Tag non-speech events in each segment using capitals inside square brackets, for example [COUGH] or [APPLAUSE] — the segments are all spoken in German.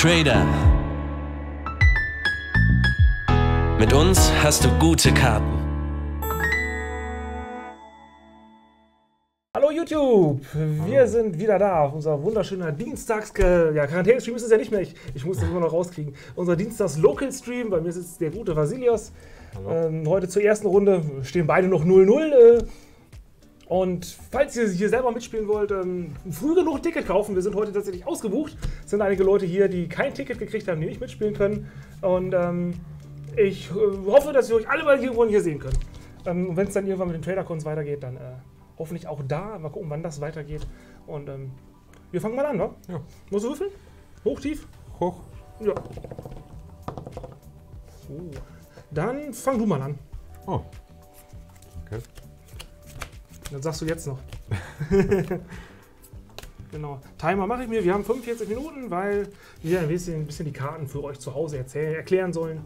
Trader. Mit uns hast du gute Karten. Hallo YouTube, wir sind wieder da auf unser wunderschöner Dienstags... Ja, Quarantäne-Stream ist es ja nicht mehr, ich, ich muss das immer noch rauskriegen. Unser Dienstags-Local-Stream, bei mir sitzt der gute Vasilios. Ähm, heute zur ersten Runde stehen beide noch 0-0. Äh, und falls ihr hier selber mitspielen wollt, ähm, früh genug ein Ticket kaufen. Wir sind heute tatsächlich ausgebucht. Es sind einige Leute hier, die kein Ticket gekriegt haben, die nicht mitspielen können. Und ähm, ich äh, hoffe, dass wir euch alle mal irgendwo hier sehen können. Ähm, Wenn es dann irgendwann mit den Trader-Cons weitergeht, dann äh, hoffentlich auch da. Mal gucken, wann das weitergeht. Und ähm, wir fangen mal an, ne? Ja. Muss du würfeln? Hoch, tief? Hoch. Ja. So. Dann fang du mal an. Oh. Okay. Dann sagst du jetzt noch. [LAUGHS] genau. Timer mache ich mir. Wir haben 45 Minuten, weil wir ein bisschen, ein bisschen die Karten für euch zu Hause erzählen, erklären sollen.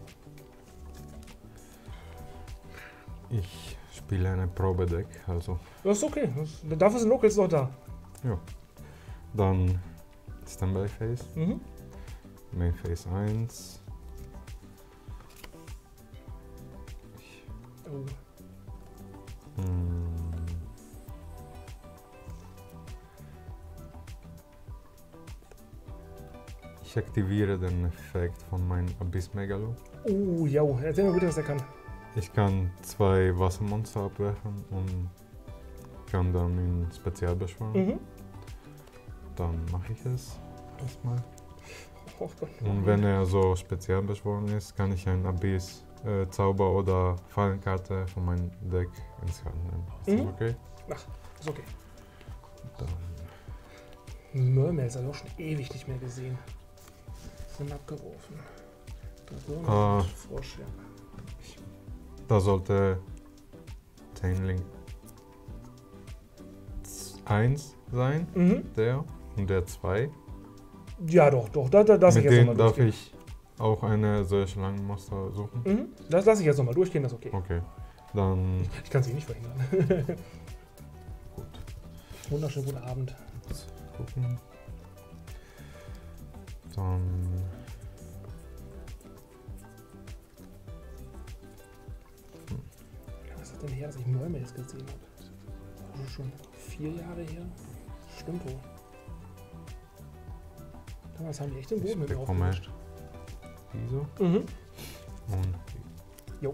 Ich spiele eine Probedeck, also. Das ist okay. Das, dafür sind Locals noch da. Ja. Dann Standby Phase, Mhm. Main Phase 1. Oh. Hm. Ich aktiviere den Effekt von meinem Abyss Megalo. Uh, ja. Erzähl mir bitte, was er kann. Ich kann zwei Wassermonster abwerfen und kann dann in Spezial beschwören. Mhm. Dann mache ich es erstmal. Oh. Und wenn er so speziell beschworen ist, kann ich ein Abyss, äh, Zauber oder Fallenkarte von meinem Deck ins Hand nehmen. Ist Mhm. das okay? Ist okay. Dann habe ich auch schon ewig nicht mehr gesehen. Sind abgeworfen. Ah. und Frosch, ja. da sollte Tainling 1 sein, Mhm. der und der 2. Ja, doch, doch. Da, da, Mit ich jetzt nochmal darf durchgehen. ich auch eine solche lange Monster suchen. Mhm. Das lasse ich jetzt nochmal durchgehen, das ist okay. Okay. Dann Ich kann sie nicht verhindern. [LAUGHS] gut. Wunderschönen guten Abend. Gucken. Dann denn her, dass ich Mermaids gesehen habe? Das ist schon vier Jahre her. Stimmt wohl. Damals haben die echt den Boden mit aufgewischt. diese Mhm. und Jo.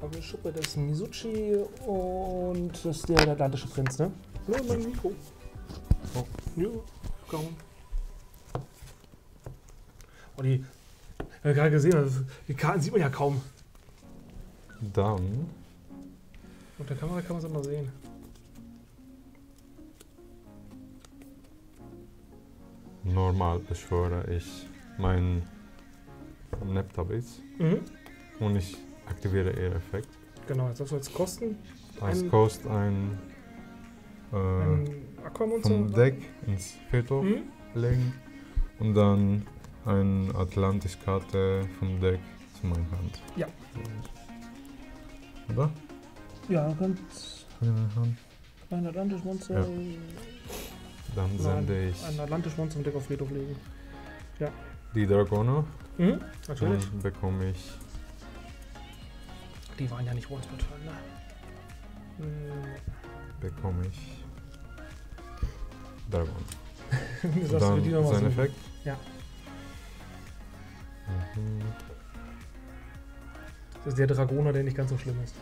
Aber ich Schuppe, das ist Misuchi und das ist der atlantische Prinz, ne? Nur mein Mikro. Oh. Ja, kaum. Oh, die. Habe gerade gesehen, also die Karten sieht man ja kaum. dann Auf der Kamera kann man es immer sehen. normal beschwöre ich meinen Neptabis Mhm. und ich aktiviere ihr Effekt. Genau, jetzt soll es kosten. Das Ein- kostet ein äh, Ein vom Deck ins Friedhof Mhm. legen und dann eine Atlantis-Karte vom Deck zu meiner Hand. Ja. Oder? Ja, ganz Von meiner Hand. ein atlantisches Monster. Ja. Dann sende ich Ein atlantisches Monster im Deck auf Friedhof legen. die Dragono Mhm. Natürlich. und bekomme ich Die waren ja nicht Once Return, ne? Hm. bekomme ich Dragon. [LAUGHS] Du, Dann sein. Effekt. Ja. Das ist der Dragoner, der nicht ganz so schlimm ist.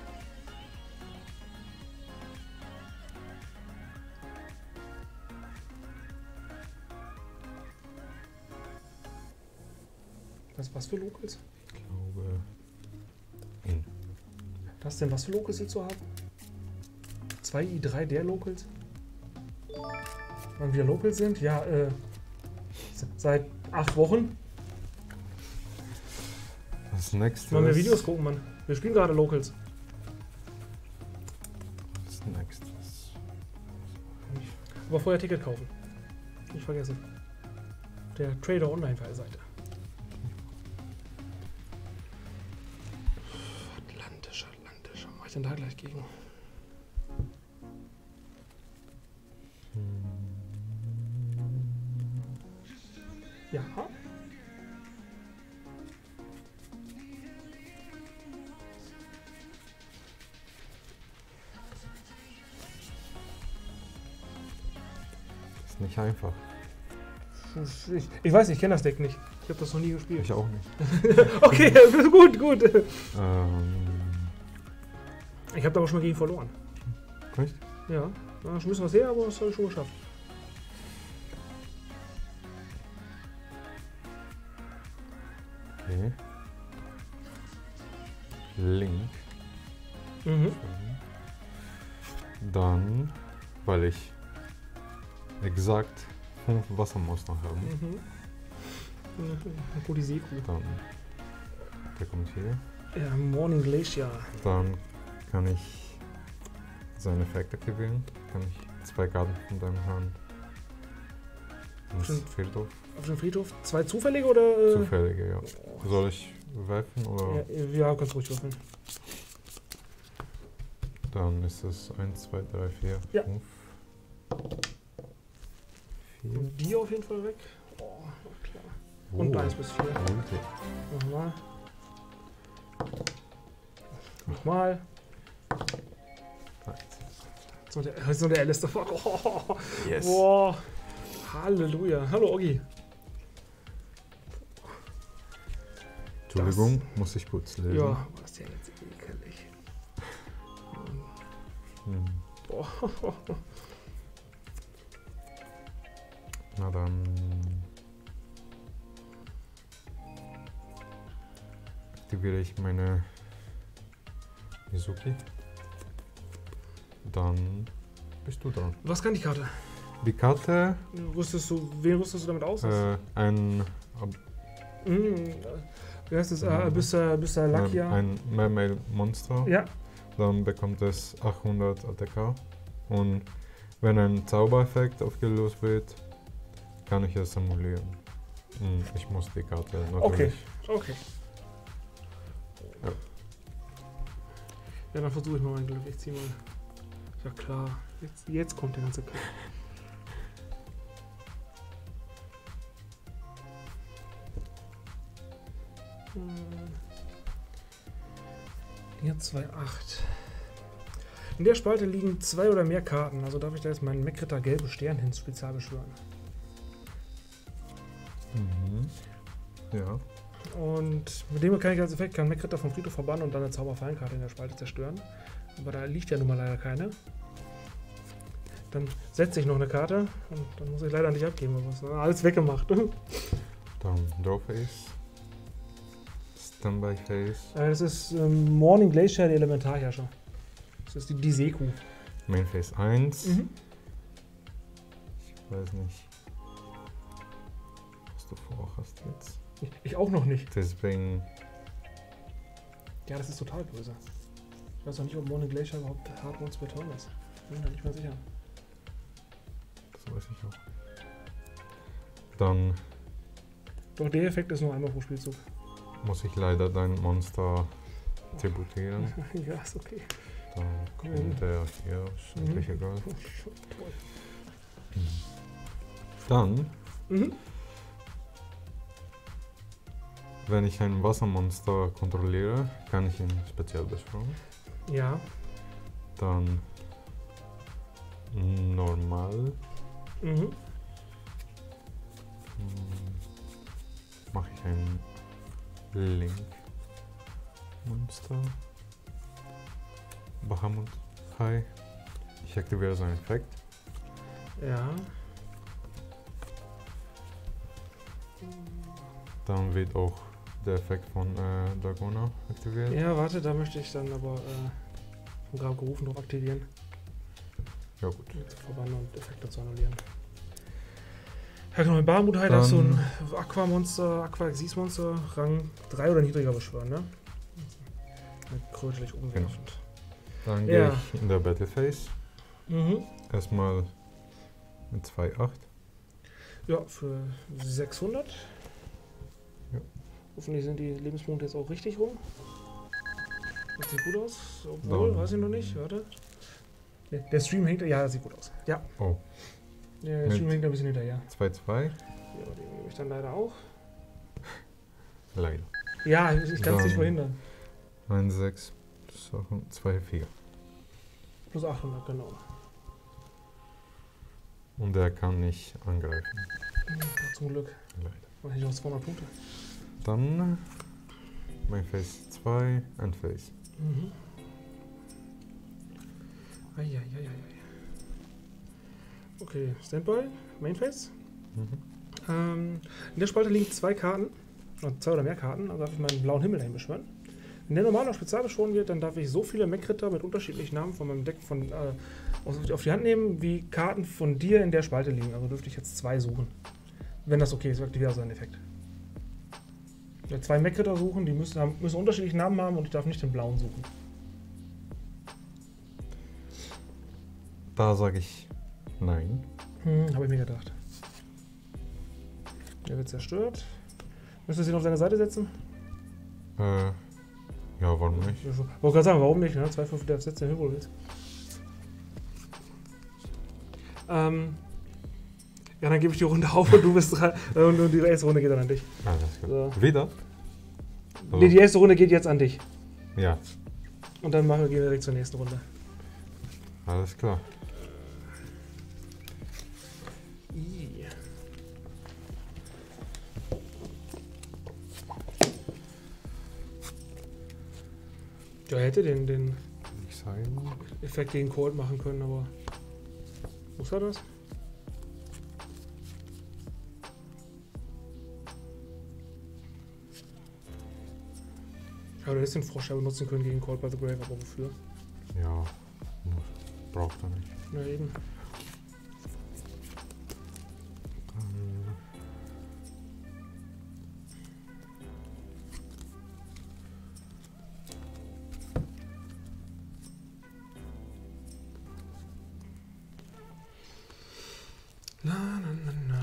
Was, was für Locals? Ich glaube in. Was denn, was für Locals willst du haben? 2 i3 der Locals? Wann wir Locals sind? Ja, äh, se- seit acht Wochen. Das nächste Wollen wir Videos gucken, Mann. Wir spielen gerade Locals. Das nächste ist- Aber vorher Ticket kaufen. Nicht vergessen. Der Trader Online-Seite. Atlantisch, Atlantisch. Was mach ich denn da gleich gegen? Ja. Nicht einfach. Ich, ich weiß nicht, ich kenne das Deck nicht. Ich habe das noch nie gespielt. Ich auch nicht. [LAUGHS] Okay, gut, gut. Ähm, Ich habe da aber schon mal gegen verloren. echt? Ja, schon ein bisschen was her, aber das habe ich schon geschafft. Okay. Link. Mhm. Dann, weil ich exakt fünf Wassermonster habe, Mhm. Mhm. Gut, die Seekuh. dann der kommt hier. Ja, Morning Glacier. Dann kann ich seinen Effekt aktivieren. Kann ich zwei Karten von deinem Hand ins Stimmt. Friedhof. Auf dem Friedhof. Zwei zufällige oder? Äh, Zufällige, ja. Soll ich werfen oder? Ja, ja, kannst ruhig würfeln. Dann ist es 1, 2, 3, 4, Ja. 5. 4. Die auf jeden Fall weg. Oh, klar. Und Oh, 1 bis 4. Ulti. Nochmal. Nochmal. Das ist noch der, das ist noch der Alistair Fuck. Oh, Yes. Boah. Halleluja. Hallo, Oggi. Entschuldigung, muss ich kurz lesen. Ja, war das ja jetzt ekelig. Hm. Boah. Na dann. Aktiviere ich meine Mizuki. Dann bist du dran. Was kann die Karte? Die Karte, Rüstest du, wen rüstest du damit aus? äh, ein, Hm, äh, wie heißt es? Äh, bis, äh, bis äh, ein, Lakia. ein Mermaid-Monster. Ja, Dann bekommt es 800 ATK. Und wenn ein Zaubereffekt aufgelöst wird, kann ich es simulieren. Und ich muss die Karte natürlich. okay. Ja. Ja, dann versuche ich mal mein Glück. Ich zieh mal. Ja klar. Jetzt, jetzt kommt der ganze Kampf. Hm. Hier 2,8. In der Spalte liegen zwei oder mehr Karten, also darf ich da jetzt meinen Mekritter gelbe Stern hin spezial beschwören. Ja. Und mit dem kann ich als Effekt kann Mekritter vom Friedhof verbannen und dann eine Zauberfallenkarte in der Spalte zerstören. Aber da liegt ja nun mal leider keine. Dann setze ich noch eine Karte und dann muss ich leider nicht abgeben. Aber was, alles weggemacht. [LAUGHS] äh, Dann Drawface. Standby Face. das ist ähm, Morning Glacier, der Elementarherrscher. Das ist die, die Seekuh. Main Face 1. Mhm. Ich weiß nicht, was du vorhast jetzt. Ich, ich auch noch nicht. Deswegen. Ja, das ist total böse. Ich weiß auch nicht, ob Morning Glacier überhaupt Hard Ones Return ist. Bin mir nicht mehr sicher. Das weiß ich auch. Dann Doch, der Effekt ist nur einmal pro Spielzug. muss ich leider dein Monster tributieren. [LAUGHS] ja, ist okay. Dann kommt der hier. Ist Mhm. eigentlich egal. Toll. Dann, Mhm. Wenn ich ein Wassermonster kontrolliere, kann ich ihn speziell beschwören. Ja. Dann normal Mhm. mache ich ein Link Monster. Bahamut High. Ich aktiviere seinen Effekt. Ja. Dann wird auch der Effekt von äh, Dragona aktiviert. Ja, warte, da möchte ich dann aber äh, vom Grab gerufen drauf aktivieren, Ja gut. zu verbannen und Effekte zu annullieren. Ja, genau, in Barmutheit darfst du ein Aquamonster, Aqua-Exis-Monster, Rang 3 oder niedriger beschwören, ne? Krötlich umwerfend. Dann Ja. gehe ich in der Battle Phase. Mhm. Erstmal mit 2,8. Ja, für 600. Hoffentlich sind die Lebenspunkte jetzt auch richtig rum. Das sieht gut aus. Obwohl, weiß ich noch nicht. Warte. Der, der Stream hängt. Ja, das sieht gut aus. Ja. Oh, Der Mit- Stream hängt ein bisschen hinterher. 2,2. Ja, aber den nehme ich dann leider auch. Leider. Ja, ich, ich kann es nicht verhindern. 1, 6, 2, 4. Plus 800, genau. Und er kann nicht angreifen. Ja, zum Glück. Leider. Mach ich noch 200 Punkte. Dann mein Face 2, ein Face. Mhm. Eieieiei. Okay, Standby, Mainface. Mhm. Ähm, in der Spalte liegen zwei Karten, zwei oder mehr Karten, also darf ich meinen blauen Himmel dahin beschwören. Wenn der normal noch spezial beschworen wird, dann darf ich so viele Mech-Ritter mit unterschiedlichen Namen von meinem Deck von, äh, auf die Hand nehmen, wie Karten von dir in der Spalte liegen. Also dürfte ich jetzt zwei suchen. Wenn das okay ist, so aktiviert seinen Effekt. Zwei Mech-Ritter suchen, die müssen, haben, müssen unterschiedliche Namen haben und ich darf nicht den blauen suchen. Da sage ich nein. Hm, habe ich mir gedacht. Der wird zerstört. Müsstest du ihn auf seine Seite setzen? Äh, ja, warum nicht? Ich wollte gerade sagen, warum nicht? Ne? 2,5 der setzt den hin, wo du willst. Ähm, ja, dann gebe ich die Runde auf und du bist dran. Äh, Und die erste Runde geht dann an dich. Alles klar. So. Wieder? Nee, die erste Runde geht jetzt an dich. Ja, Und dann machen wir, gehen wir direkt zur nächsten Runde. alles klar. I. Ja, er hätte den, den Effekt gegen Cold machen können, aber. Muss er das? Ja, du hättest den Frosch ja benutzen können gegen Cold by the Grave, aber wofür? ja, braucht er nicht. Na eben. Na, na, na, na,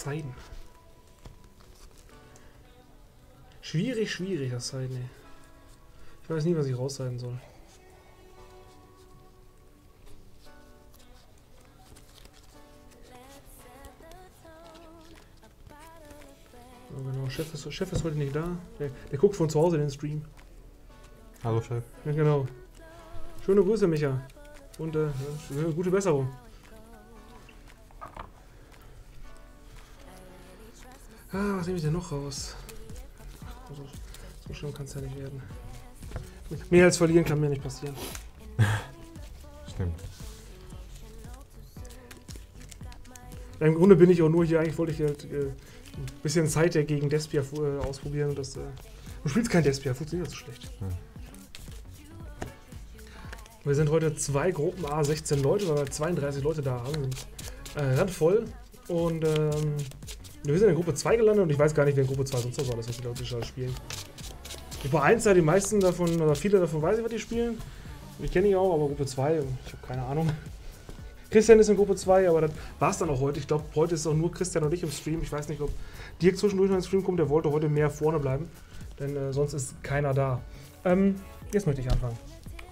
Seiden. Schwierig, schwierig, das Seiden, ey. Ich weiß nie, was ich rausseiden soll. Oh, genau, Chef ist, Chef ist heute nicht da. Der, der guckt von zu Hause den Stream. Hallo Chef. Ja, genau. Schöne Grüße, Micha. Und äh, gute Besserung. Ah, was nehme ich denn noch raus? Ach, so, so schlimm kann es ja nicht werden. Mehr als verlieren kann mir nicht passieren. [LAUGHS] Stimmt. Im Grunde bin ich auch nur hier, eigentlich wollte ich halt äh, ein bisschen Zeit gegen Despia äh, ausprobieren. Und das, äh, du spielst kein Despia, funktioniert so schlecht. Ja. Wir sind heute zwei Gruppen, A, 16 Leute, weil wir 32 Leute da haben, sind äh, randvoll. Und ähm, wir sind in Gruppe 2 gelandet und ich weiß gar nicht, wer in Gruppe 2 sonst noch war, das was die Leute schon spielen. Gruppe 1, da die meisten davon, oder viele davon weiß ich, was die spielen. Die kenne ich auch, aber Gruppe 2, ich habe keine Ahnung. Christian ist in Gruppe 2, aber das war es dann auch heute. Ich glaube, heute ist auch nur Christian und ich im Stream. Ich weiß nicht, ob Dirk zwischendurch noch ins Stream kommt. Der wollte heute mehr vorne bleiben, denn äh, sonst ist keiner da. Ähm, jetzt möchte ich anfangen.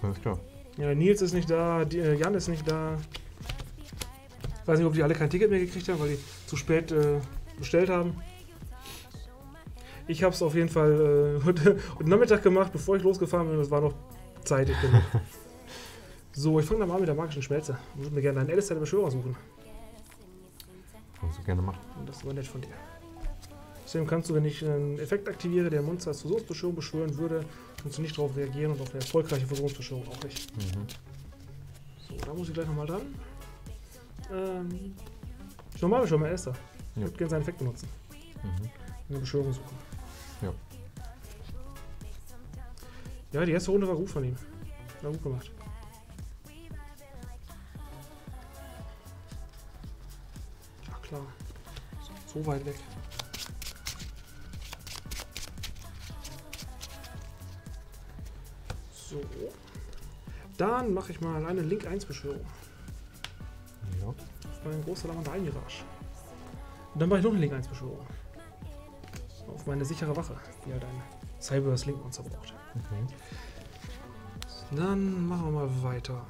Alles klar. Ja, Nils ist nicht da, die, äh, Jan ist nicht da. Ich weiß nicht, ob die alle kein Ticket mehr gekriegt haben, weil die zu spät äh, bestellt haben. Ich habe es auf jeden Fall äh, [LAUGHS] heute, heute Nachmittag gemacht, bevor ich losgefahren bin. Das war noch zeitig genug. [LAUGHS] so, ich fange dann mal an mit der magischen Schmelze. Ich würde mir gerne einen Alistair der Beschwörer suchen. Kannst du gerne machen. Und das war nett von dir. Außerdem kannst du, wenn ich einen Effekt aktiviere, der Monster als Versuchsbeschwörung beschwören würde, kannst du nicht darauf reagieren und auf eine erfolgreiche Versuchsbeschwörung auch nicht. Mhm. So, da muss ich gleich nochmal dran. Ähm, ich normal beschwören, mein erster. Ich Ja. würde gerne seinen Effekt benutzen. Mhm. Eine Beschwörung suchen. Ja. Ja, die erste Runde war gut von ihm. War gut gemacht. Ja, klar. So, weit weg. So. Dann mache ich mal eine Link 1 Beschwörung. Ja. Auf meine große Lavandei Mirage. Und dann mache ich noch eine Link 1 Beschwörung. Auf meine sichere Wache, die halt ein Cyber Link Monster braucht. Okay. Dann machen wir mal weiter.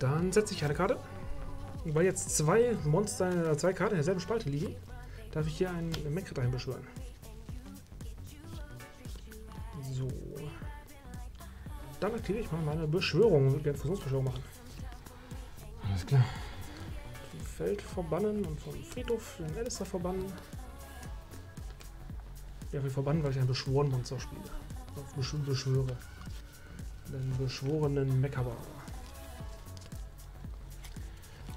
Dann setze ich eine Karte. Weil jetzt zwei Monster, zwei Karten in derselben Spalte liegen, darf ich hier einen Mech rein beschwören. So. Dann aktiviere ich mal meine Beschwörung. Ich würde gerne Fusionsbeschwörung machen. Alles klar. Feld verbannen und vom Friedhof den Alistair verbannen. Ja, wir verbannen, weil ich ein beschworen Monster spiele. Auf Besch beschwöre. Den beschworenen Mekaba.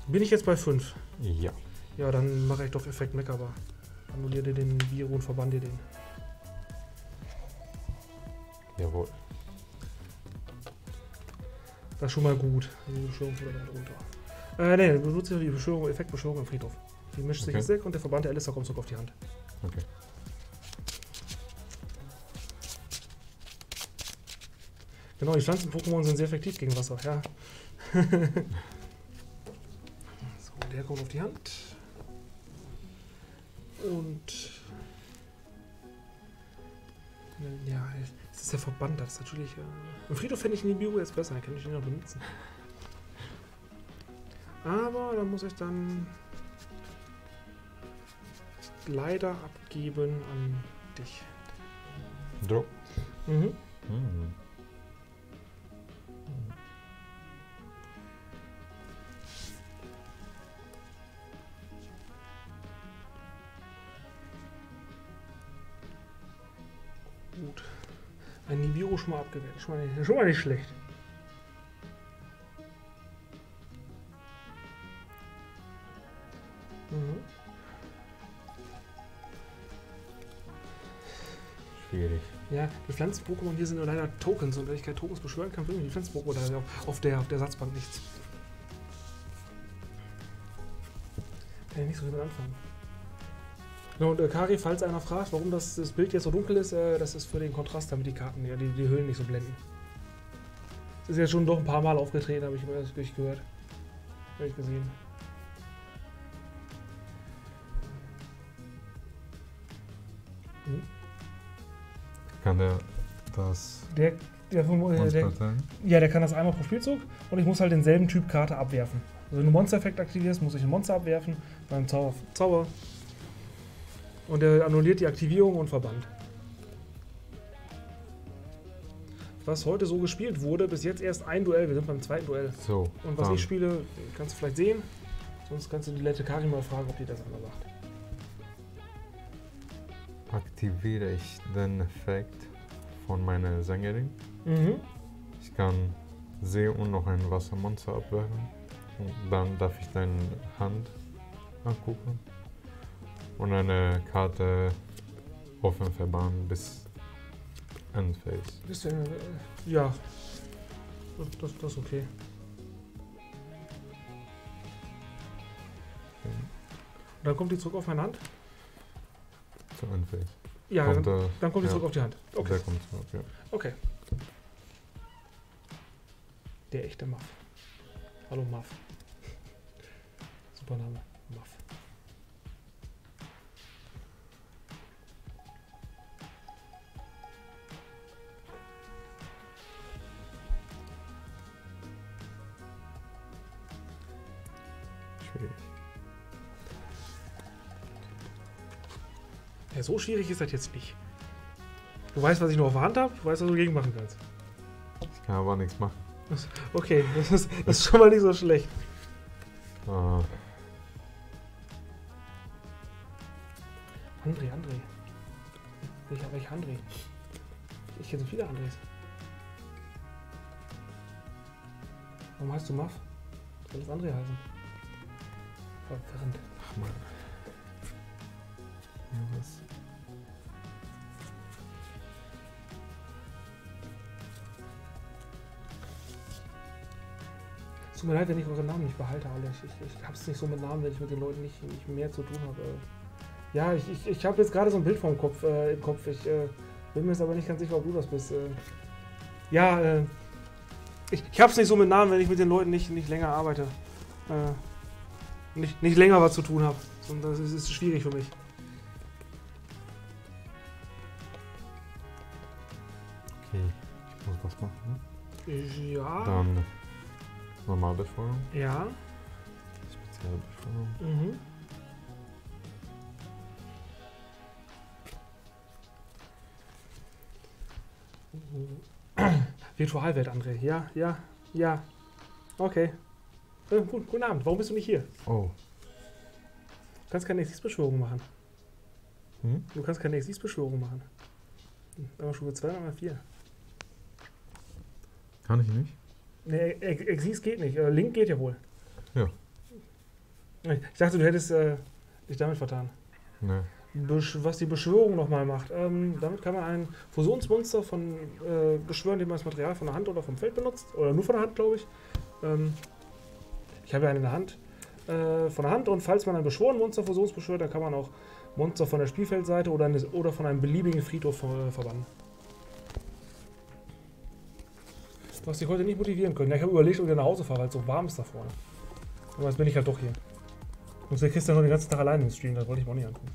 Bin ich jetzt bei 5? Ja. Ja, dann mache ich doch Effekt Mekaba. Annulliere dir den Viro und verbann dir den. Jawohl. Das ist schon mal gut. Die Beschwörung fällt runter. Äh, ne, benutze die Beschwörung, Effektbeschwörung im Friedhof. Die mischt sich Okay. ins Deck und der verbannte Alistair kommt zurück auf die Hand. Okay. Genau, die Pflanzen-Pokémon sind sehr effektiv gegen Wasser, ja. [LAUGHS] so, der kommt auf die Hand. Und. Ja, es ist der Verband, das ist natürlich. Äh, Im Friedhof fände ich Nibiru jetzt besser, dann kann ich ihn noch benutzen. Aber da muss ich dann leider abgeben an dich. Drop. Mhm. Mhm. Gut. Ein Nibiru schon mal abgewehrt. Schon mal nicht, [LAUGHS] schon mal nicht schlecht. Die Pflanzen-Pokémon hier sind nur leider Tokens und wenn ich keine Tokens beschwören kann, bringen die Pflanzen-Pokémon da auf, der, auf der Satzbank nichts. Kann ich nicht so damit anfangen. Ja, und äh, Kari, falls einer fragt, warum das, das Bild jetzt so dunkel ist, äh, das ist für den Kontrast, damit die Karten, ja, die, die Höhlen nicht so blenden. Das ist ja schon doch ein paar Mal aufgetreten, habe ich immer das durchgehört. Habe ich gesehen. Kann der das Der, der, äh, der, sein? Ja, der kann das einmal pro Spielzug und ich muss halt denselben Typ Karte abwerfen. Also wenn du Monster-Effekt aktivierst, muss ich ein Monster abwerfen beim Zauber. Zauber. Und der annulliert die Aktivierung und Verband. Was heute so gespielt wurde, bis jetzt erst ein Duell. Wir sind beim zweiten Duell. So. Und was dann. ich spiele, kannst du vielleicht sehen. Sonst kannst du die Lette Kari mal fragen, ob die das einmal sagt. Aktiviere ich den Effekt von meiner Sängerin. Mhm. Ich kann See und noch ein Wassermonster abwerfen. Und dann darf ich deine Hand angucken. Und eine Karte offen verbannen bis Endphase. Ist denn, äh, ja. Das, ist okay. Und dann kommt die zurück auf meine Hand. Zu Endphase. Ja, dann, äh, dann kommt die ja. zurück auf die Hand. Okay. Der kommt zurück, ja. okay. Der echte Muff. Hallo Muff. Super Name. So schwierig ist das jetzt nicht. Du weißt, was ich noch auf der Hand habe, du weißt, was du gegen machen kannst. Ich kann aber nichts machen. [LAUGHS] Okay, das ist, das ist schon mal nicht so schlecht. Ah, André, André. Welcher, welcher André? Ich kenne so viele Andres. Warum heißt du Muff? Soll das André heißen? Verwirrend. ach man. Ja, was? Es tut mir leid, wenn ich eure Namen nicht behalte, alle. Ich, ich, ich hab's nicht so mit Namen, wenn ich mit den Leuten nicht, nicht mehr zu tun habe. Ja, ich, ich, ich habe jetzt gerade so ein Bild vom Kopf, äh, im Kopf. Ich äh, bin mir jetzt aber nicht ganz sicher, ob du das bist. Äh, ja, äh, ich, ich hab's nicht so mit Namen, wenn ich mit den Leuten nicht, nicht länger arbeite. Äh, nicht, nicht länger was zu tun habe. Das ist, ist schwierig für mich. Okay, ich muss was machen. Ne? Ja. Dann Normalbeschwörung, Ja. Spezialbeschwörung. Mhm. Virtualwelt, André. Ja, ja, ja. Okay. Äh, gut, guten Abend. Warum bist du nicht hier? Oh. Du kannst keine Exis-Beschwörung machen. Hm? Du kannst keine Exis-Beschwörung machen. Aber Stufe 2 oder 4. Kann ich nicht? Nee, Ex- Exis geht nicht. Äh, Link geht ja wohl. Ja. Ich dachte, du hättest äh, dich damit vertan. Ne. Besch was die Beschwörung nochmal macht. Ähm, damit kann man ein Fusionsmonster von äh, beschwören, indem man das Material von der Hand oder vom Feld benutzt. Oder nur von der Hand, glaube ich. Ähm, ich habe ja einen in der Hand. Äh, von der Hand und falls man ein beschworen Monster fusionsbeschwört, dann kann man auch Monster von der Spielfeldseite oder, eines, oder von einem beliebigen Friedhof äh, verbannen. Du hast dich heute nicht motivieren können. Ja, ich habe überlegt, ob ich nach Hause fahre, weil es so warm ist da vorne. Aber jetzt bin ich halt doch hier. Und der Christian noch den ganzen Tag alleine im Stream, das wollte ich mir auch nicht antun.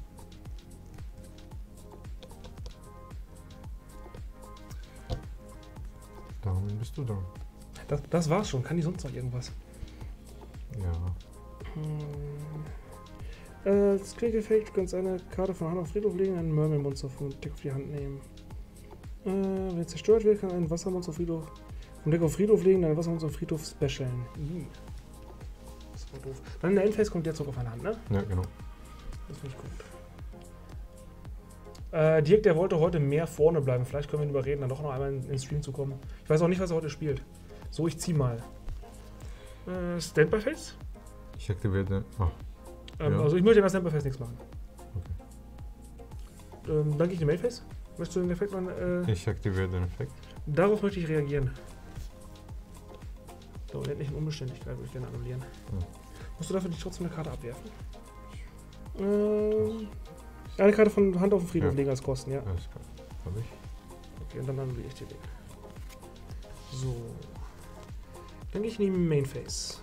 Darum bist du da. Das, das war's schon. Kann die sonst noch irgendwas? Ja. Hm. Äh, als Quick-Effekt, du kannst eine Karte von Hand auf Friedhof legen, ein Mermaid-Monster vom Deck auf die Hand nehmen. Äh, wenn es zerstört wird, kann ein Wassermonster auf Friedhof vom Deck auf Friedhof legen, dann ein Wassermonster auf Friedhof specialen. Ih. Das war doof. Dann in der Endphase kommt der zurück auf eine Hand, ne? Ja, genau. Das finde ich gut. Äh, Dirk, der wollte heute mehr vorne bleiben. Vielleicht können wir ihn überreden, dann doch noch einmal in den Stream zu kommen. Ich weiß auch nicht, was er heute spielt. So, ich zieh mal. Äh, Standby-Face? Ich aktiviere den. Ah, Ähm, Ja. Also ich möchte in der Standby-Face nichts machen. Ähm, dann gehe ich in den Mainface. Möchtest du den Effekt mal... Äh, ich aktiviere den Effekt. darauf möchte ich reagieren. So, unendlichen Unbeständigkeit würde ich gerne annullieren. Hm. Musst du dafür nicht trotzdem eine Karte abwerfen? Ähm, eine Karte von Hand auf den Friedhof Ja. legen als Kosten, ja. Alles klar. Hab ich. Okay, und dann annulliere ich dir den. So. Dann gehe ich in die Mainface.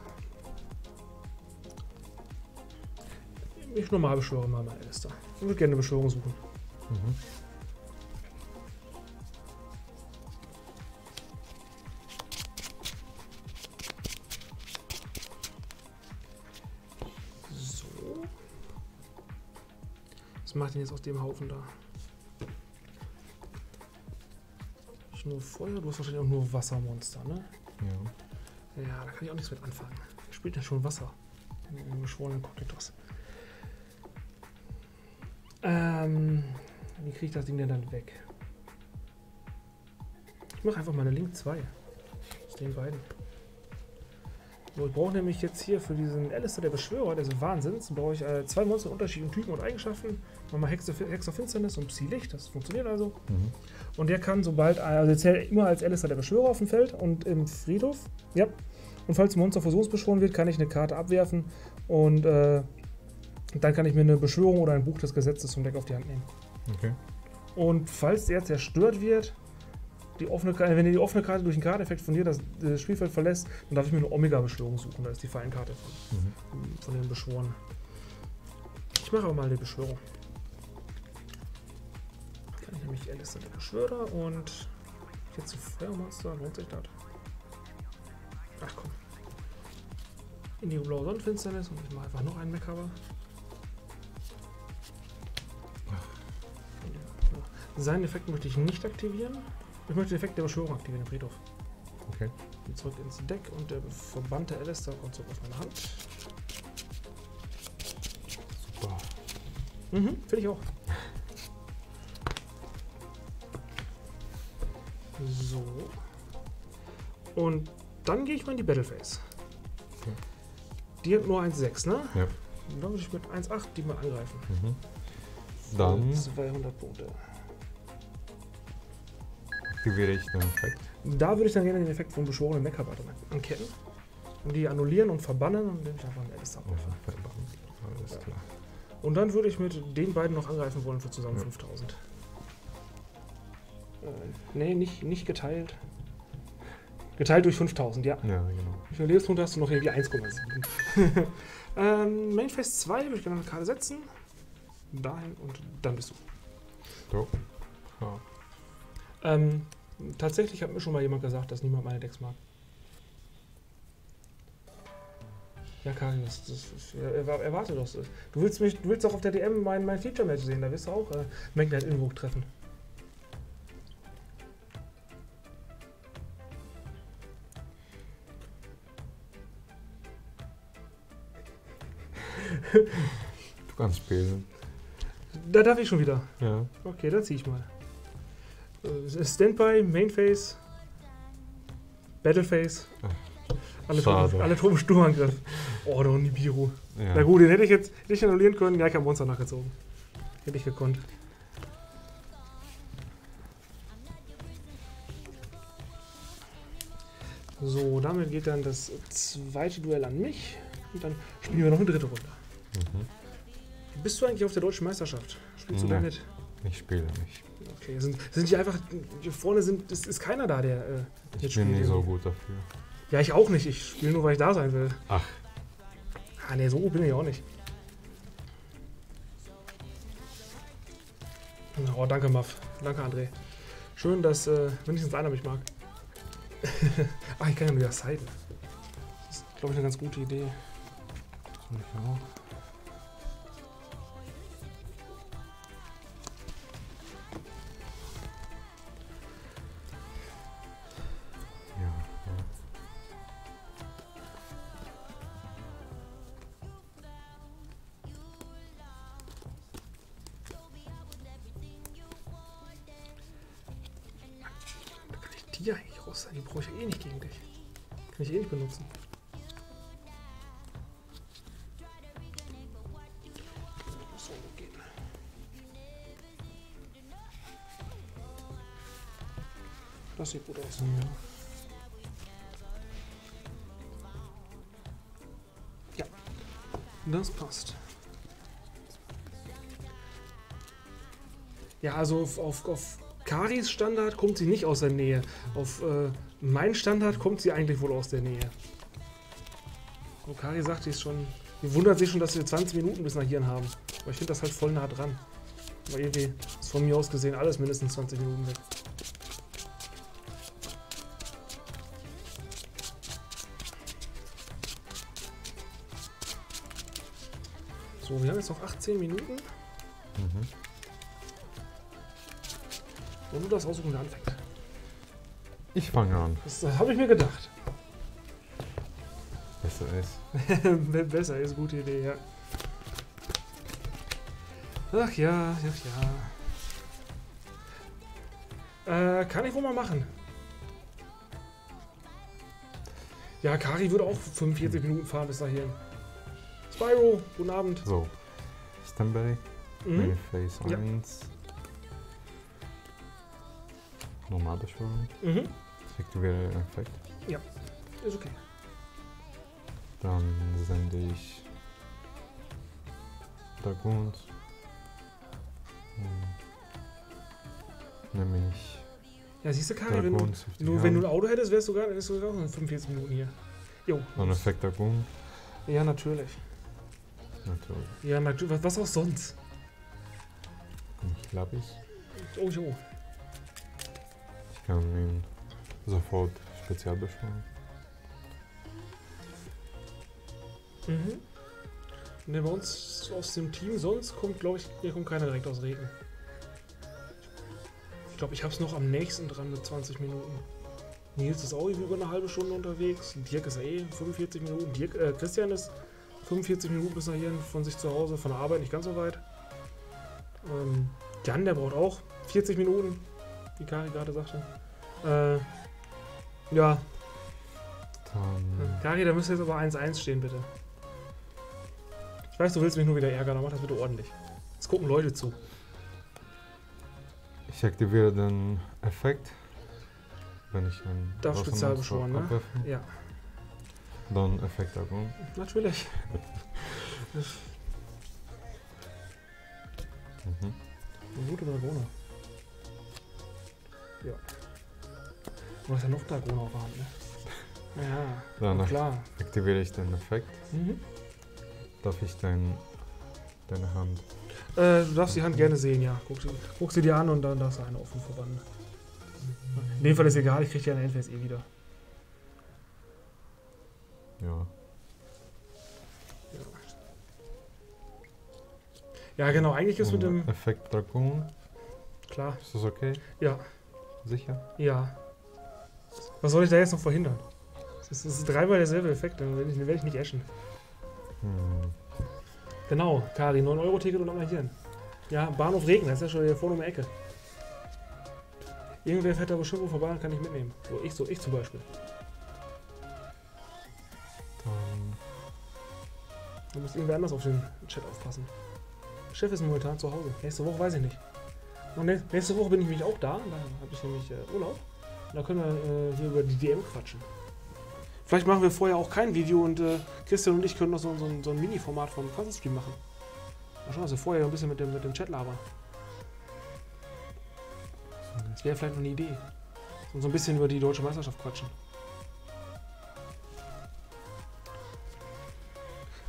Ich normal beschwöre mal meine Alistair. Ich würde gerne eine Beschwörung suchen. Mhm. Was macht denn jetzt aus dem Haufen da? Ist nur Feuer, du hast wahrscheinlich auch nur Wassermonster, ne? Ja. Ja, da kann ich auch nichts mit anfangen. Wer spielt denn schon Wasser? Im geschworenen Koktetos. Ähm, wie kriege ich das Ding denn dann weg? Ich mache einfach mal eine Link 2. Aus den beiden. So, ich brauche nämlich jetzt hier für diesen Alistair der Beschwörer des Wahnsinns, brauche ich äh, zwei Monster unterschiedlichen Typen und Eigenschaften. Nochmal Hexe, Hexe Finsternis und Psi-Licht, das funktioniert also. Mhm. Und der kann sobald, also er zählt immer als Alistair der Beschwörer auf dem Feld und im Friedhof. Ja. Und falls ein Monster fusionsbeschworen wird, kann ich eine Karte abwerfen und äh, dann kann ich mir eine Beschwörung oder ein Buch des Gesetzes zum Deck auf die Hand nehmen. Okay. Und falls der zerstört wird, die offene, wenn die offene Karte durch einen Karteneffekt von dir das, das Spielfeld verlässt, dann darf ich mir eine Omega-Beschwörung suchen. Da ist die Fallenkarte von, Mhm. von den Beschworenen. Ich mache aber mal die Beschwörung. Kann ich nämlich Alistair der Beschwörer und jetzt zu Feuermonster, lohnt sich das? Ach komm. In die blaue Sonnenfinsternis und ich mache einfach noch einen Meckhaber. Seinen Effekt möchte ich nicht aktivieren. Ich möchte den Effekt der Beschwörung aktivieren im Friedhof. Okay. Und zurück ins Deck und der verbannte Alistair kommt zurück auf meine Hand. Super. Mhm, finde ich auch. [LAUGHS] So. Und dann gehe ich mal in die Battleface. Okay. Die hat nur 1,6, ne? Ja. Dann würde ich mit 1,8 die mal angreifen. Mhm. Dann Für 200 Punkte. Aktiviere ich den Effekt. Da würde ich dann gerne den Effekt von beschworenen Meckerbater anketten. Und die annullieren und verbannen und nämlich einfach einen Alistair. Oh, verdammt. Alles Ja. klar. Und dann würde ich mit den beiden noch angreifen wollen für zusammen Ja. 5000. Äh, nee, nicht, nicht geteilt. Geteilt durch 5000, ja. Ja, genau. Wie viele Lebenspunkte hast du noch? Irgendwie 1,7. [LAUGHS] ähm, Mainface 2 würde ich gerne eine Karte setzen. Dahin und dann bist du. So. Ja. Ähm, tatsächlich hat mir schon mal jemand gesagt, dass niemand meine Decks mag. Ja, Kari, das, das, das, er- erwarte doch. so. Du willst mich, du willst doch auf der DM mein, mein Feature-Match sehen, da wirst du auch äh, Magnet Invoke treffen. Du kannst spielen. Da darf ich schon wieder. Ja. Okay, dann zieh ich mal. Äh, Standby, Mainface, Battleface. Alle Schade. Alle Truppen Sturmangriff. Oh, der Nibiru. ja. Na gut, den hätte ich jetzt nicht annullieren können. Ja, ich habe Monster nachgezogen. Hätte ich gekonnt. So, damit geht dann das zweite Duell an mich. Und dann spielen wir noch eine dritte Runde. Mhm. Bist du eigentlich auf der deutschen Meisterschaft? Spielst du da Nein. mit? Ich spiele nicht. Okay, sind, sind die einfach. Hier vorne sind, ist, ist keiner da, der. Äh, Ich bin nicht so irgendwie. gut dafür. Ja, ich auch nicht. Ich spiele nur, weil ich da sein will. Ach. Ah, nee, so bin ich auch nicht. Oh, danke, Muff. Danke, André. Schön, dass äh, wenigstens einer mich mag. Ach, [LAUGHS] ich kann ja wieder siden. Das ist, glaube ich, eine ganz gute Idee. Ich auch? Sieht gut aus. Ja. Das passt. Ja, also auf, auf, auf Karis Standard kommt sie nicht aus der Nähe. Auf äh, mein Standard kommt sie eigentlich wohl aus der Nähe. Und Kari sagt, sie ist schon. Die wundert sich schon, dass wir 20 Minuten bis nach hier haben. Aber ich finde das halt voll nah dran. Aber irgendwie ist von mir aus gesehen alles mindestens 20 Minuten weg. Jetzt noch 18 Minuten. Mhm. Und du das aussuchen, wer anfängt. Ich fange an. Das, das habe ich mir gedacht. Besser ist. [LAUGHS] Besser ist, gute Idee, ja. Ach ja, ach ja. Äh, kann ich wohl mal machen. Ja, Kari würde auch 45 Minuten fahren bis dahin. Spyro, guten Abend. So. Standby. Mhm. Phase Ja. 1. Normalbeschwörung. Mhm. Aktiviere Effekt. Ist okay. Dann sende ich Dragoons. Nämlich Ja, siehst du, Kari, wenn du, nur, wenn du ein. Auto hättest, wärst du gar, wärst du sogar auch in 45 Minuten hier. Jo. Dann Effekt Dragoon. Ja, natürlich. Natürlich. Ja, natürlich. Was, was auch sonst. Ich glaube ich. Oh, jo. Ich kann ihn sofort spezial beschwören. Mhm. Ne, bei uns aus dem Team sonst kommt, glaube ich, hier kommt keiner direkt aus Regen. Ich glaube, ich habe es noch am nächsten dran mit 20 Minuten. Nils ist auch über eine halbe Stunde unterwegs. Dirk ist eh 45 Minuten. Dirk, äh, Christian ist 45 Minuten bis nach hier von sich zu Hause, von der Arbeit nicht ganz so weit. Ähm, Jan, der braucht auch 40 Minuten, wie Kari gerade sagte. Äh, ja, Dann Kari, da müsste jetzt aber 1-1 stehen, bitte. Ich weiß, du willst mich nur wieder ärgern, aber mach das bitte ordentlich. Es gucken Leute zu. ich aktiviere den Effekt. Wenn ich einen Darf spezial beschworen, ne? abwerfe. Ja, Dann Effekt Dragoon. natürlich. Mhm. Eine gute Dragoner. Ja. Du hast ja noch Dragoner auf der Hand, ne? [LAUGHS] Ja, Dann klar. aktiviere ich den Effekt. Mhm. Darf ich dein, deine Hand Äh, du darfst die Hand gerne sehen, ja. Guck, sie- guck sie dir an und dann darfst du eine offen verbannen. In dem Fall ist egal, ich krieg ja eine Endphase eh wieder. Ja. Ja, genau, eigentlich ist Und mit dem. Effekt Dragoon. Klar. Ist das okay? Ja. Sicher? Ja. Was soll ich da jetzt noch verhindern? Das ist dreimal derselbe Effekt, dann werde ich, werd ich nicht eschen. Hm. Genau, Kari, 9-Euro-Ticket und nochmal hier hin. Ja, Bahnhof Regen, das ist ja schon hier vorne um die Ecke. Irgendwer fährt da bestimmt wo vorbei und kann ich mitnehmen. So, ich, so ich zum Beispiel. Du musst irgendwer anders auf den Chat aufpassen. Chef ist momentan zu Hause. Nächste Woche weiß ich nicht. Und nä- nächste Woche bin ich nämlich auch da. Da habe ich nämlich äh, Urlaub. Da können wir äh, hier über die DM quatschen. Vielleicht machen wir vorher auch kein Video und äh, Christian und ich können noch so, so, ein- so ein Mini-Format vom Quasselstream machen. Mal schauen, dass wir vorher ein bisschen mit dem, mit dem Chat labern. Das wäre vielleicht noch eine Idee. Und so ein bisschen über die deutsche Meisterschaft quatschen.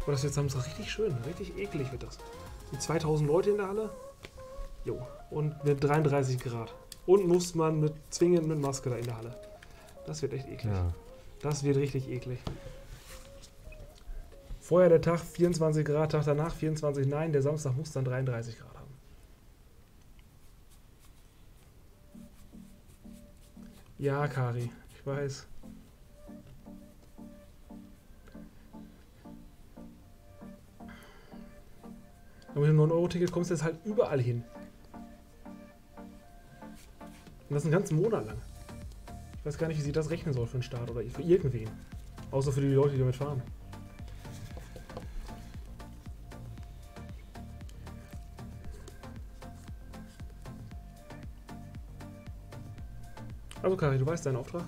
Aber das wird Samstag richtig schön, richtig eklig wird das. Mit 2000 Leute in der Halle. Jo. Und mit 33 Grad. Und muss man mit zwingend mit Maske da in der Halle. Das wird echt eklig. ja. Das wird richtig eklig. Vorher der Tag 24 Grad, Tag danach 24, nein, der Samstag muss dann 33 Grad haben. Ja, Kari, ich weiß. Aber mit dem 9-Euro-Ticket kommst du jetzt halt überall hin. Und das einen ganzen Monat lang. Ich weiß gar nicht, wie sie das rechnen soll für den Start oder für irgendwen. Außer für die Leute, die damit fahren. Also Kari, du weißt deinen Auftrag.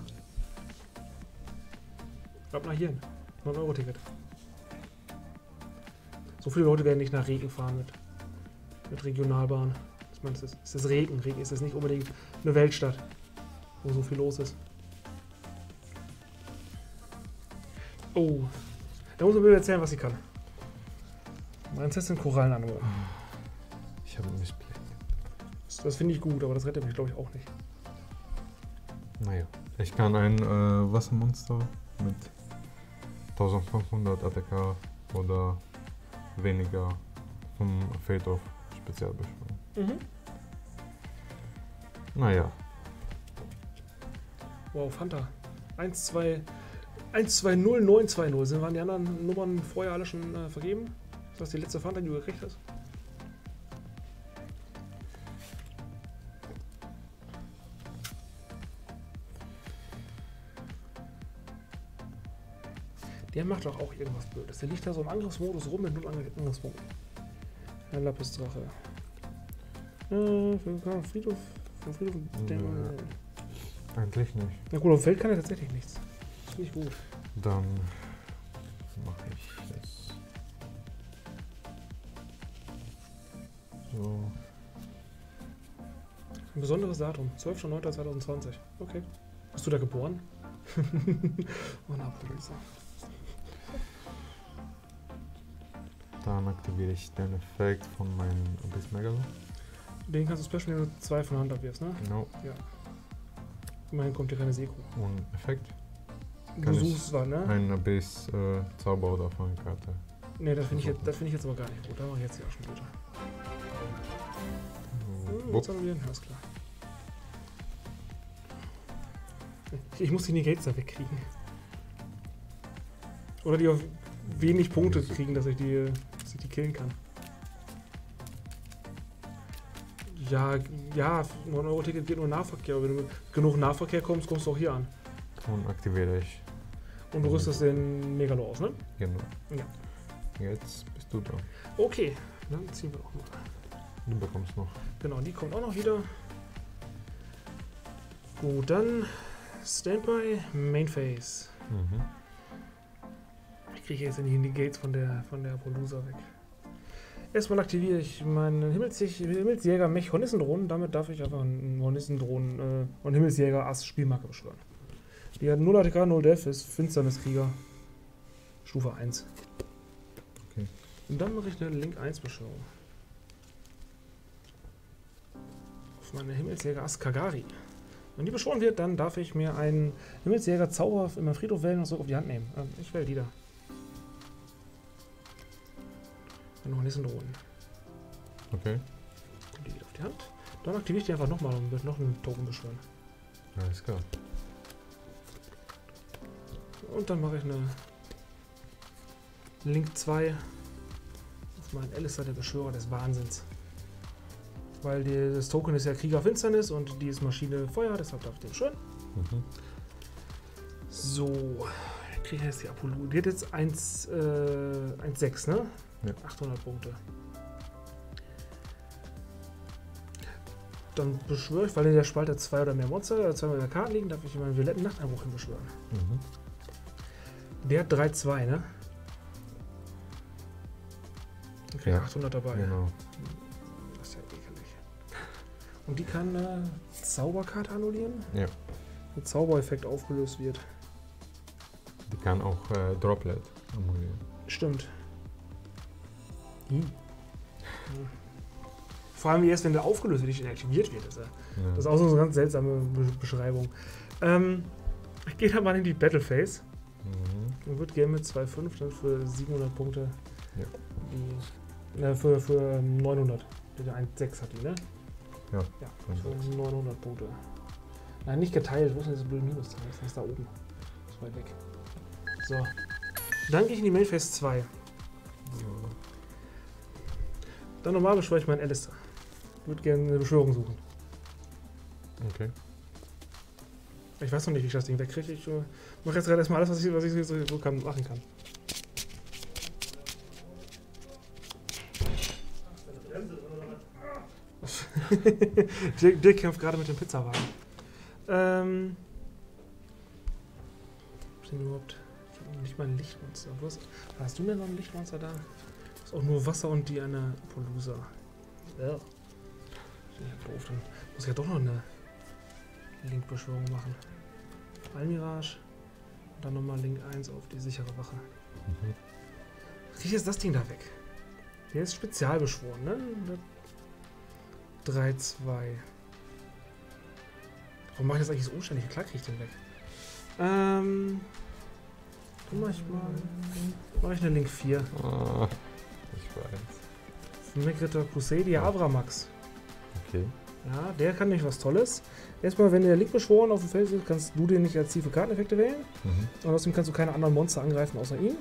Ab nach hier. 9-Euro-Ticket. So viele Leute werden nicht nach Regen fahren mit, mit Regionalbahn. Ich meine, es ist, es ist Regen. Regen ist jetzt nicht unbedingt eine Weltstadt, wo so viel los ist. Oh, da muss man mir erzählen, was sie kann. Prinzessin Korallenanruhr. Ich habe Missblick. Das, das finde ich gut, aber das rettet mich, glaube ich, auch nicht. Naja. Ich kann ein äh, Wassermonster mit 1500 ATK oder weniger vom Fate of Spezialbeschwörung. Mhm. Naja. Wow, Fanta. 1, 2, 1, 2, 0, 9, 2, 0. Sind waren die anderen Nummern vorher alle schon äh, vergeben? Ist das die letzte Fanta, die du gekriegt hast? Der macht doch auch irgendwas Blödes. Der liegt da so im Angriffsmodus rum mit null Angr- Angriffspunkten. Herr Lapisdrache. Äh, für Friedhof. Für Friedhof. Nö. Eigentlich nicht. na gut, auf dem Feld kann er tatsächlich nichts. Das finde ich gut. Dann mache ich es. So. Ein besonderes Datum. 12.09.2020. Okay. Bist du da geboren? [LAUGHS] oh, aktiviere ich den Effekt von meinem Abyss Megalo. Den kannst du special, wenn du zwei von Hand abwirfst, ne? Genau. Immerhin kommt dir keine Seko. Und Effekt. Du Kann ich suchst was, ne? Ein Abyss äh, Zauber oder Fangkarte. Ne, das finde ich, jetzt- das find ich jetzt aber gar nicht gut. Da mache ich jetzt die Aschenbröte. Hm, Wupp. jetzt haben wir den, alles klar. Ich, ich muss die Negates da wegkriegen. Oder die auf wenig Punkte kriegen, dass ich die, dass ich die killen kann. Ja, ja, 9-Euro-Ticket geht nur Nahverkehr, aber wenn du genug Nahverkehr kommst, kommst du auch hier an. Und aktiviere ich. Und du rüstest den Megalo aus, ne? Genau. Ja. Jetzt bist du dran. Okay, dann ziehen wir auch mal. Du bekommst noch. Genau, die kommt auch noch wieder. Gut, dann Standby, Main Phase. Mhm. Ich kriege jetzt nicht in die Gates von der, von der Producer weg. Erstmal aktiviere ich meinen Himmelsjäger, Himmelsjäger Mech Hornissendrohnen. Damit darf ich einfach einen Hornissendrohnen äh, und Himmelsjäger Ass Spielmarke beschwören. Die hat 0 ATK, 0 Def, ist Finsterniskrieger. Stufe 1. Okay. Und dann mache ich eine Link 1 Beschwörung. Auf meine Himmelsjäger Ass Kagari. Wenn die beschworen wird, dann darf ich mir einen Himmelsjäger Zauber in meinem Friedhof wählen und so auf die Hand nehmen. Ähm, Ich wähle die da. Und noch ein bisschen drohen. Okay, Die geht auf die Hand. Dann aktiviere ich die einfach nochmal und wird noch einen Token beschwören. alles klar. Und dann mache ich eine Link 2 auf meinen Alistair, der Beschwörer des Wahnsinns. Weil die, das Token ist ja Krieger Finsternis und die ist Maschine Feuer, deshalb darf ich den schön. Mhm. So, kriege ich jetzt die Apollo. Die hat jetzt 1, äh, 1,6, ne? Ja. 800 Punkte. Dann beschwöre ich, weil in der Spalte zwei oder mehr Monster, oder zwei oder mehr Karten liegen, darf ich meinen violetten Nachteinbruch hin beschwören. Mhm. Der hat 3-2, ne? Ich Ja, 800 dabei. Genau. Das ist ja ekelig. Und die kann äh, Zauberkarte annullieren? Ja. Mit Zaubereffekt aufgelöst wird. Die kann auch äh, Droplet annullieren. Stimmt. Hm. Ja. Vor allem erst, wenn der aufgelöst wird, nicht aktiviert wird. Das ist, ja, Ja. das ist auch so eine ganz seltsame Be Beschreibung. Ähm, ich gehe dann mal in die Battle Phase Mhm. und würde gerne mit 2,5 dann für 700 Punkte. Ja. Die, äh, für, für ähm, 900. Der 1,6 hat die, ne? Ja, Ja, 1,6. für 900 Punkte. Nein, nicht geteilt. Wo ist denn diese blöde Minusteil? Das ist da oben. Das ist weit weg. So. Dann gehe ich in die Main Phase 2. Dann normal beschwöre ich meinen Alistair. Ich würde gerne eine Beschwörung suchen. Okay. Ich weiß noch nicht, wie ich das Ding wegkriege. Ich äh, mache jetzt gerade erstmal alles, was ich, was ich so, kann, machen kann. [LAUGHS] Dirk, Dirk kämpft gerade mit dem Pizzawagen. Ähm. Denn überhaupt? Ich habe noch nicht mal ein Lichtmonster. Hast, hast du denn noch ein Lichtmonster da? Ist auch nur Wasser und die eine Polusa. Ja. Ja doof. Dann muss ich ja doch noch eine Link-Beschwörung machen. Almirage. Und dann nochmal Link 1 auf die sichere Wache. Mhm. Krieg ich jetzt das Ding da weg? Der ist spezial beschworen, ne? 3, 2. Warum mache ich das eigentlich so umständlich? Klar krieg ich den weg. Ähm. Dann mach ich mal. Mach ich eine Link 4. Ah, weiß. Megritter Crusadia Abramax. Okay. Ja, der kann nicht was Tolles. Erstmal, wenn der Link beschworen auf dem Feld ist, kannst du den nicht als tiefe Karteneffekte wählen. Mhm. Und außerdem kannst du keine anderen Monster angreifen außer ihn.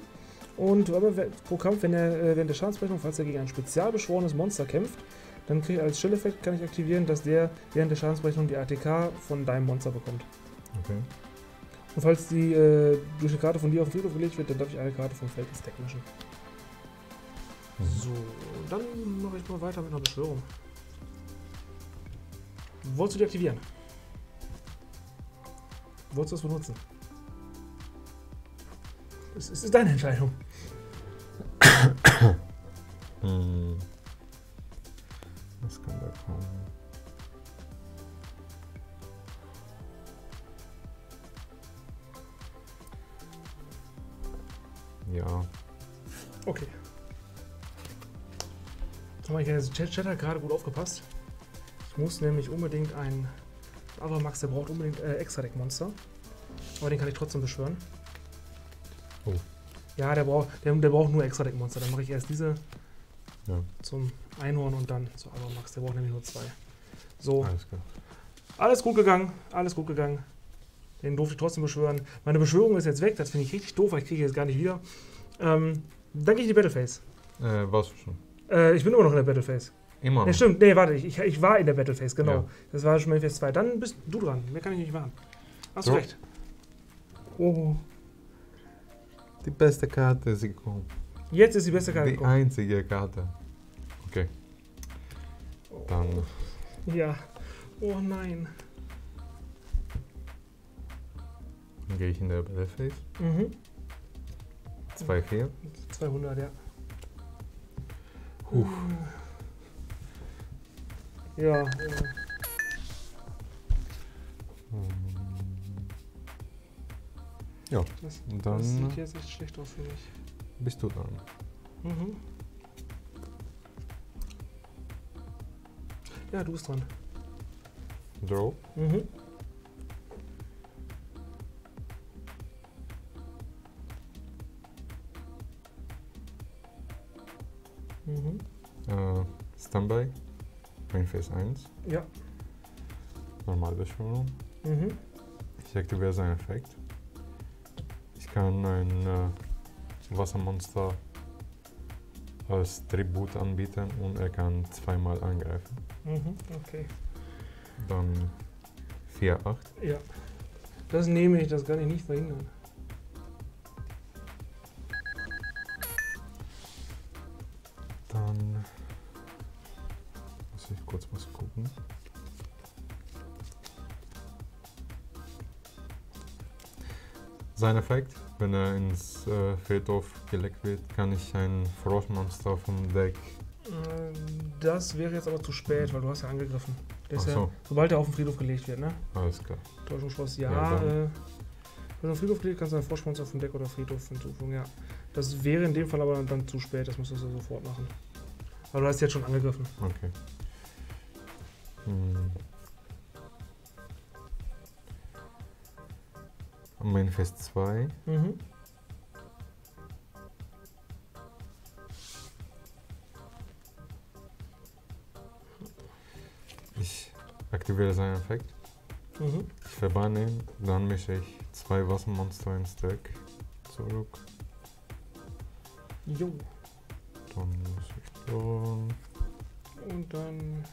Und aber pro Kampf, wenn er äh, während der Schadensberechnung, falls er gegen ein spezial beschworenes Monster kämpft, dann krieg ich als Chill-Effekt kann ich aktivieren, dass der während der Schadensberechnung die ATK von deinem Monster bekommt. Okay. Und falls die äh, durch eine Karte von dir auf den Friedhof gelegt wird, dann darf ich eine Karte vom Feld ins Deck mischen. So, dann mache ich mal weiter mit einer Beschwörung. Wolltest du die aktivieren? Wolltest du das benutzen? Es es ist deine Entscheidung. Hm. Was kann da kommen? Guck mal, der Chat, Chat hat gerade gut aufgepasst. Ich muss nämlich unbedingt ein. Aber Max, der braucht unbedingt äh, Extra-Deck-Monster. Aber den kann ich trotzdem beschwören. Oh. Ja, der braucht, der, der braucht nur Extra-Deck-Monster. Dann mache ich erst diese Ja. zum Einhorn und dann zu Max. Der braucht nämlich nur zwei. So, alles alles gut gegangen. Alles gut gegangen. Den durfte ich trotzdem beschwören. Meine Beschwörung ist jetzt weg. Das finde ich richtig doof, weil ich kriege jetzt gar nicht wieder. Ähm, dann gehe ich in die Battleface. Äh, warst du schon? Äh, ich bin immer noch in der Battleface. Immer Ja, noch. stimmt. Nee, warte, ich, ich, war in der Battleface, genau. Ja. Das war schon Phase 2. Dann bist du dran. Mehr kann ich nicht machen. Hast du So. recht. Oh. Die beste Karte ist gekommen. Jetzt ist die beste Karte Die gekommen. einzige Karte. Okay. Dann Ja. Oh nein. gehe ich in der Battleface. Mhm. 2-4. 200, ja. Huh. Ja, äh, Ja, das, und das sieht dann jetzt echt schlecht aus für mich. bist du dran. Mhm. Ja, du bist dran. Draw. Mhm. Standby, Main Phase 1, Ja. Normalbeschwörung. Mhm. Ich aktiviere seinen Effekt. Ich kann ein äh, Wassermonster als Tribut anbieten und er kann zweimal angreifen. Mhm. Okay. Dann 4, 8. Ja. Das nehme ich, das kann ich nicht verhindern. Sein Effekt, wenn er ins äh, Friedhof gelegt wird, kann ich ein Frostmonster vom Deck. Ähm, Das wäre jetzt aber zu spät, weil du hast ja angegriffen. Der Ach ja, so. sobald er auf den Friedhof gelegt wird, ne? Alles klar. Täuschungsschloss, ja. Ja, äh, wenn du auf den Friedhof gelegt kannst du Vorspann auf den Deck oder Friedhof hinzufügen, ja. Das wäre in dem Fall aber dann zu spät, das musst du sofort machen. Aber du hast jetzt schon angegriffen. Okay. Hm. Manifest 2. Mhm. Ich aktiviere seinen Effekt. Mhm. Ich verbanne ihn, dann mische ich zwei Wassermonster ins Deck zurück. Jo. Dann muss ich dann, Und dann.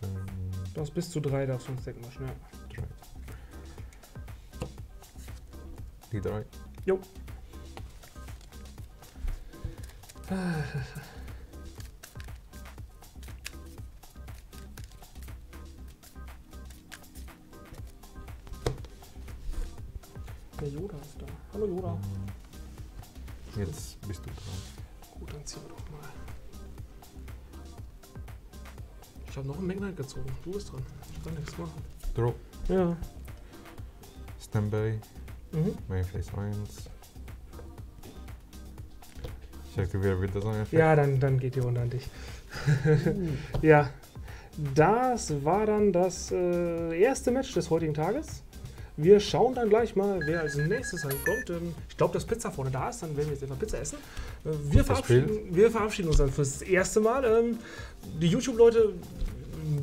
dann Das bis zu drei darfst du ins Deck mischen, ja. drei. Die drei. Jo. Der Yoda ist da. Hallo Yoda. Hm. Jetzt bist du dran. Gut, dann ziehen wir doch mal. Ich habe noch einen Magnite gezogen. Du bist dran. Ich kann nichts machen. Drop. Ja. Standby. Mhm. Mainface 1. Ich aktiviere wieder seinen Effekt. Ja, dann, dann geht die Runde an dich. [LAUGHS] ja. Das war dann das äh, erste Match des heutigen Tages. Wir schauen dann gleich mal, wer als nächstes ankommt. Ähm, ich glaube, dass Pizza vorne da ist, dann werden wir jetzt einfach Pizza essen. Äh, wir, verabschieden, wir verabschieden uns dann fürs erste Mal. Ähm, die YouTube-Leute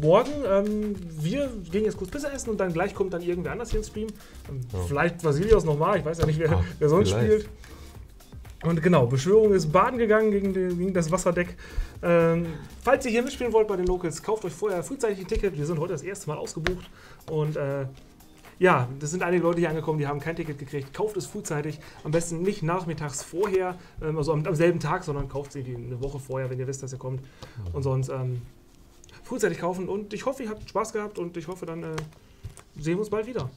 morgen, ähm, wir gehen jetzt kurz Pizza essen und dann gleich kommt dann irgendwer anders hier ins Stream. Ähm, Ja. Vielleicht Vasilios nochmal, ich weiß ja nicht, wer, Ah, wer sonst vielleicht. spielt. Und genau, Beschwörung ist baden gegangen gegen, den, gegen das Wasserdeck. Ähm, falls ihr hier mitspielen wollt bei den Locals, kauft euch vorher frühzeitig ein Ticket. Wir sind heute das erste Mal ausgebucht. Und äh, ja, das sind einige Leute hier angekommen, die haben kein Ticket gekriegt. Kauft es frühzeitig. Am besten nicht nachmittags vorher, ähm, also am, am selben Tag, sondern kauft es irgendwie eine Woche vorher, wenn ihr wisst, dass ihr kommt. Und sonst ähm, frühzeitig kaufen. Und ich hoffe, ihr habt Spaß gehabt und ich hoffe, dann äh, sehen wir uns bald wieder.